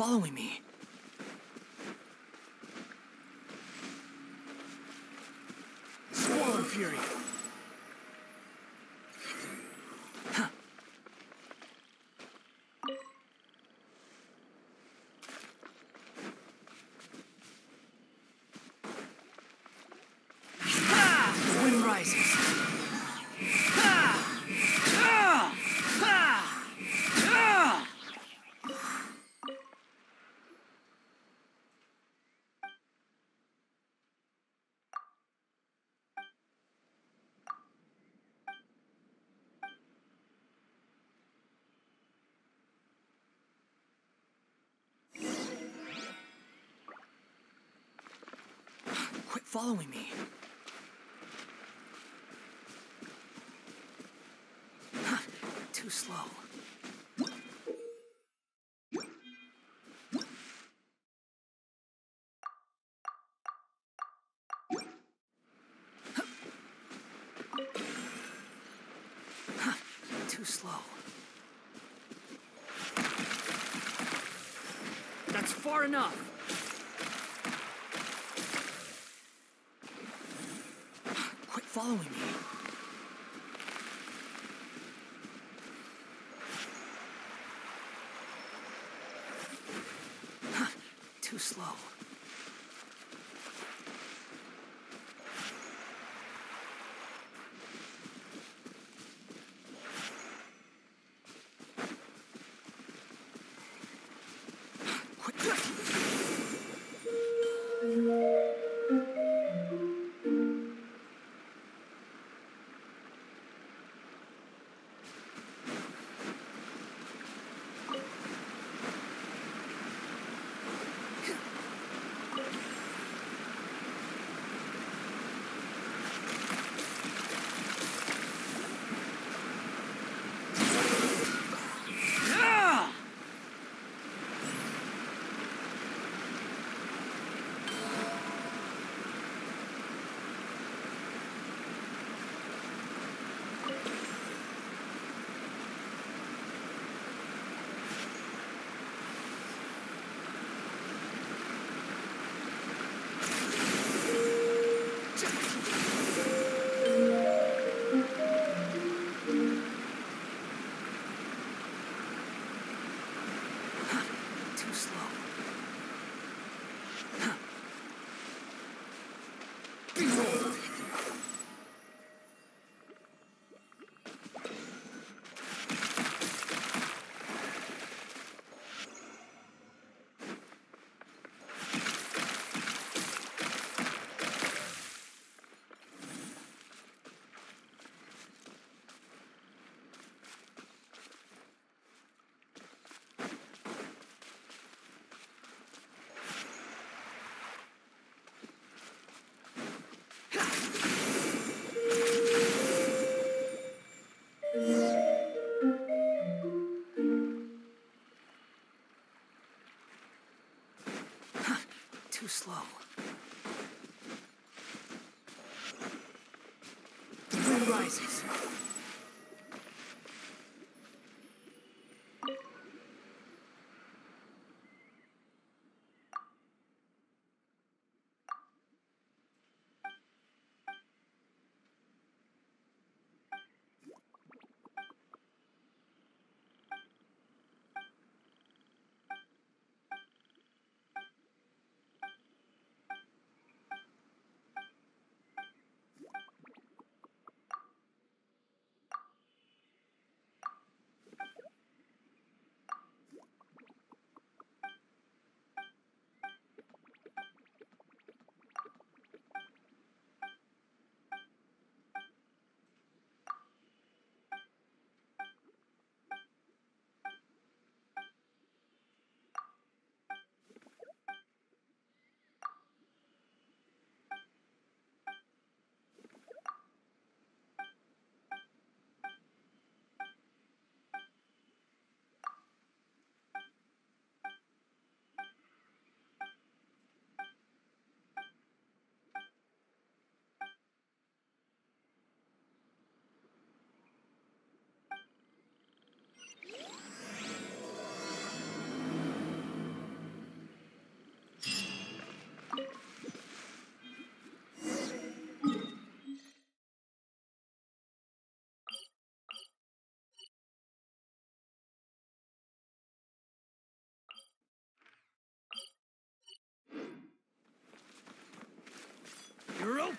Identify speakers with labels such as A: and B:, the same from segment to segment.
A: following me. Squall Fury. The wind rises. Quit following me. Too slow. Too slow. That's far enough. Following me. Too slow. Slow. Wind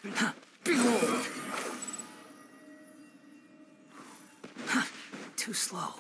A: Behold! Too slow.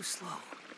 A: Too slow.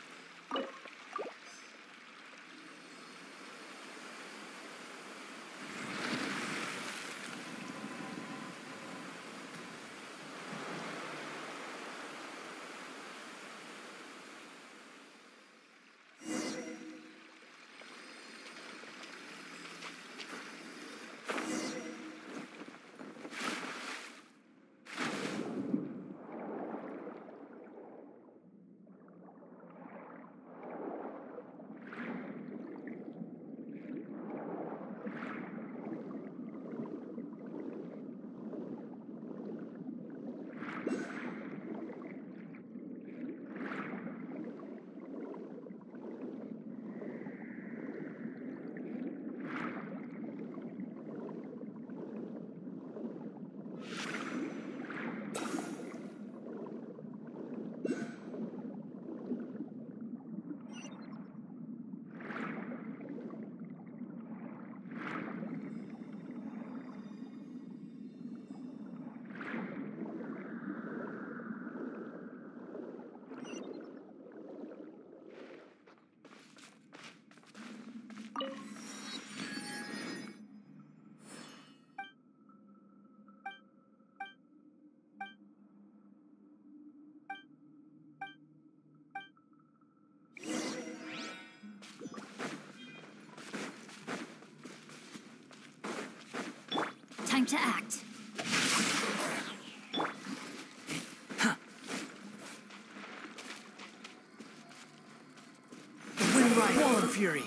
B: Time to act.
A: The. Wall of Fury.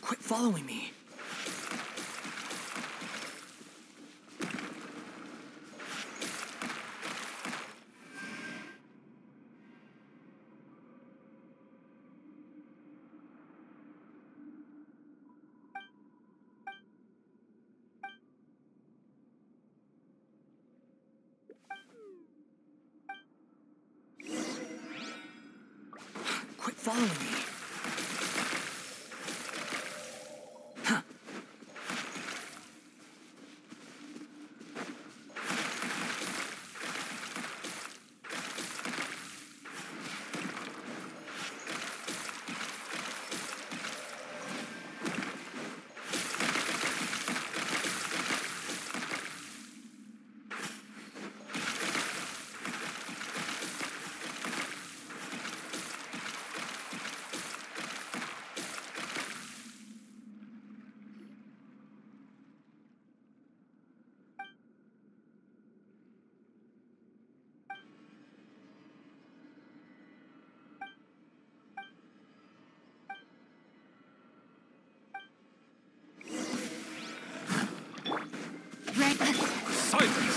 A: Quit following me. Following me. Давайте.